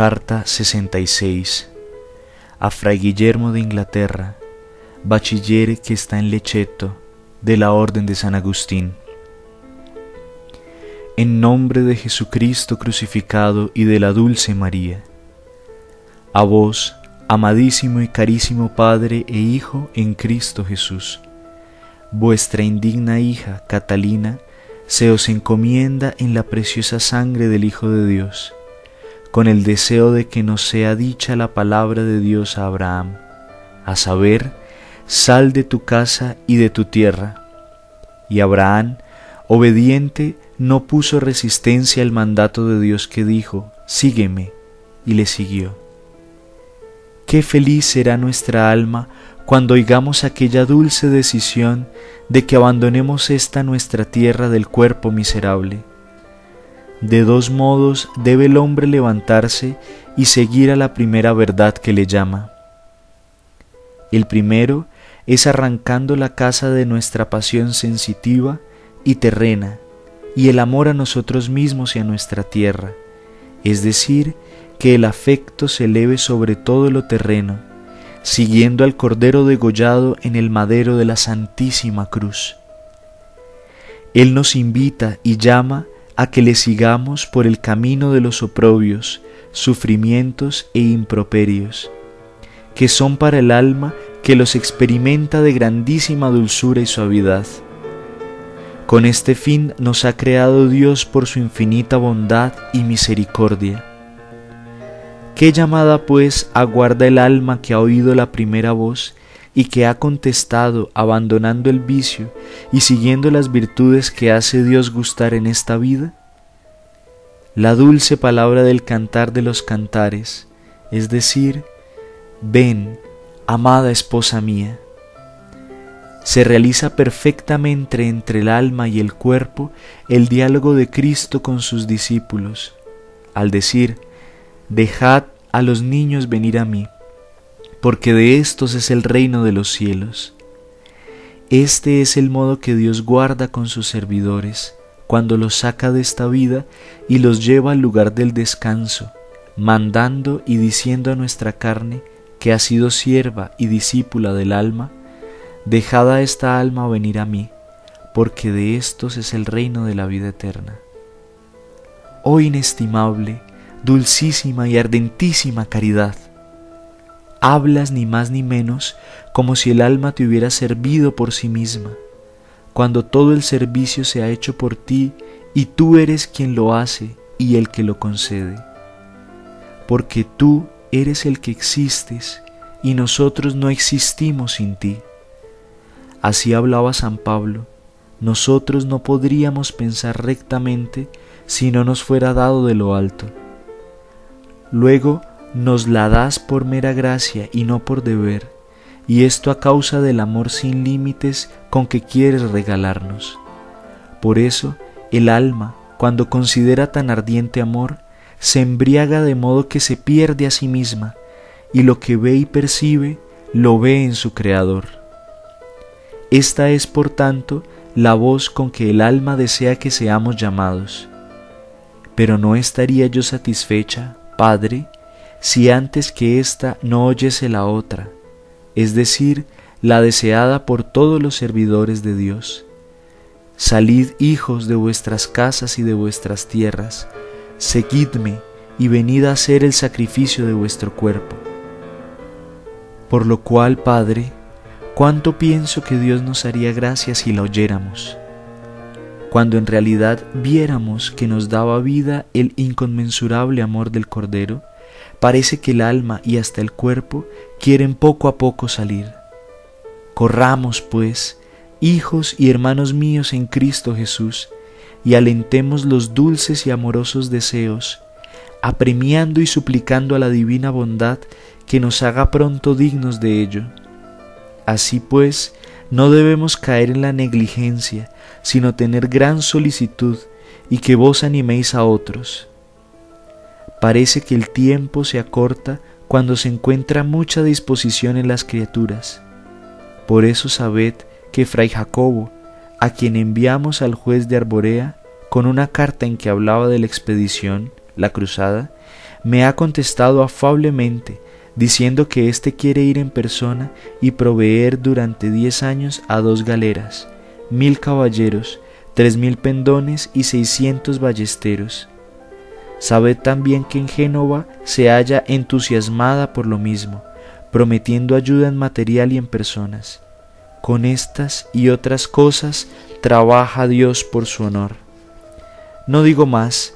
Carta 66 a Fray Guillermo de Inglaterra, bachiller que está en Lecheto, de la Orden de San Agustín. En nombre de Jesucristo crucificado y de la Dulce María, a vos, amadísimo y carísimo Padre e Hijo en Cristo Jesús, vuestra indigna hija Catalina se os encomienda en la preciosa sangre del Hijo de Dios con el deseo de que nos sea dicha la palabra de Dios a Abraham, a saber, sal de tu casa y de tu tierra. Y Abraham, obediente, no puso resistencia al mandato de Dios que dijo, sígueme, y le siguió. Qué feliz será nuestra alma cuando oigamos aquella dulce decisión de que abandonemos esta nuestra tierra del cuerpo miserable de dos modos debe el hombre levantarse y seguir a la primera verdad que le llama. El primero es arrancando la casa de nuestra pasión sensitiva y terrena y el amor a nosotros mismos y a nuestra tierra, es decir, que el afecto se eleve sobre todo lo terreno, siguiendo al Cordero degollado en el madero de la Santísima Cruz. Él nos invita y llama a que le sigamos por el camino de los oprobios, sufrimientos e improperios, que son para el alma que los experimenta de grandísima dulzura y suavidad. Con este fin nos ha creado Dios por su infinita bondad y misericordia. ¿Qué llamada pues aguarda el alma que ha oído la primera voz y que ha contestado abandonando el vicio y siguiendo las virtudes que hace Dios gustar en esta vida? La dulce palabra del cantar de los cantares, es decir, ven, amada esposa mía, se realiza perfectamente entre el alma y el cuerpo el diálogo de Cristo con sus discípulos, al decir, dejad a los niños venir a mí porque de estos es el reino de los cielos. Este es el modo que Dios guarda con sus servidores, cuando los saca de esta vida y los lleva al lugar del descanso, mandando y diciendo a nuestra carne, que ha sido sierva y discípula del alma, dejad a esta alma venir a mí, porque de estos es el reino de la vida eterna. Oh inestimable, dulcísima y ardentísima caridad, hablas ni más ni menos como si el alma te hubiera servido por sí misma, cuando todo el servicio se ha hecho por ti y tú eres quien lo hace y el que lo concede. Porque tú eres el que existes y nosotros no existimos sin ti. Así hablaba San Pablo, nosotros no podríamos pensar rectamente si no nos fuera dado de lo alto. Luego nos la das por mera gracia y no por deber, y esto a causa del amor sin límites con que quieres regalarnos. Por eso, el alma, cuando considera tan ardiente amor, se embriaga de modo que se pierde a sí misma, y lo que ve y percibe, lo ve en su Creador. Esta es, por tanto, la voz con que el alma desea que seamos llamados. Pero no estaría yo satisfecha, Padre, si antes que ésta no oyese la otra, es decir, la deseada por todos los servidores de Dios. Salid, hijos, de vuestras casas y de vuestras tierras, seguidme y venid a hacer el sacrificio de vuestro cuerpo. Por lo cual, Padre, cuánto pienso que Dios nos haría gracia si la oyéramos, cuando en realidad viéramos que nos daba vida el inconmensurable amor del Cordero, Parece que el alma y hasta el cuerpo quieren poco a poco salir. Corramos, pues, hijos y hermanos míos en Cristo Jesús, y alentemos los dulces y amorosos deseos, apremiando y suplicando a la divina bondad que nos haga pronto dignos de ello. Así pues, no debemos caer en la negligencia, sino tener gran solicitud y que vos animéis a otros Parece que el tiempo se acorta cuando se encuentra mucha disposición en las criaturas. Por eso sabed que Fray Jacobo, a quien enviamos al juez de Arborea con una carta en que hablaba de la expedición, la cruzada, me ha contestado afablemente, diciendo que éste quiere ir en persona y proveer durante diez años a dos galeras, mil caballeros, tres mil pendones y seiscientos ballesteros. Sabed también que en Génova se halla entusiasmada por lo mismo, prometiendo ayuda en material y en personas. Con estas y otras cosas trabaja Dios por su honor. No digo más,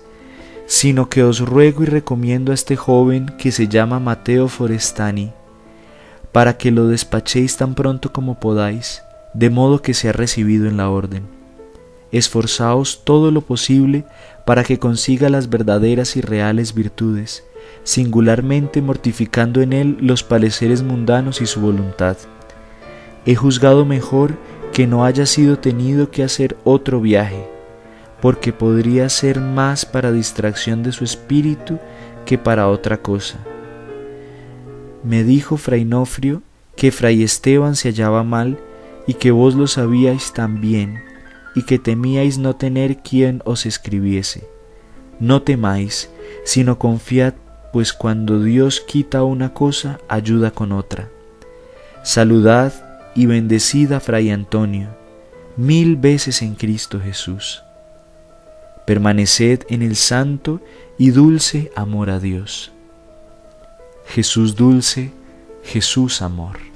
sino que os ruego y recomiendo a este joven que se llama Mateo Forestani, para que lo despachéis tan pronto como podáis, de modo que sea recibido en la orden. Esforzaos todo lo posible para que consiga las verdaderas y reales virtudes, singularmente mortificando en él los pareceres mundanos y su voluntad. He juzgado mejor que no haya sido tenido que hacer otro viaje, porque podría ser más para distracción de su espíritu que para otra cosa. Me dijo Fray Nofrio que Fray Esteban se hallaba mal y que vos lo sabíais también, y que temíais no tener quien os escribiese. No temáis, sino confiad, pues cuando Dios quita una cosa, ayuda con otra. Saludad y bendecid a Fray Antonio, mil veces en Cristo Jesús. Permaneced en el santo y dulce amor a Dios. Jesús dulce, Jesús amor.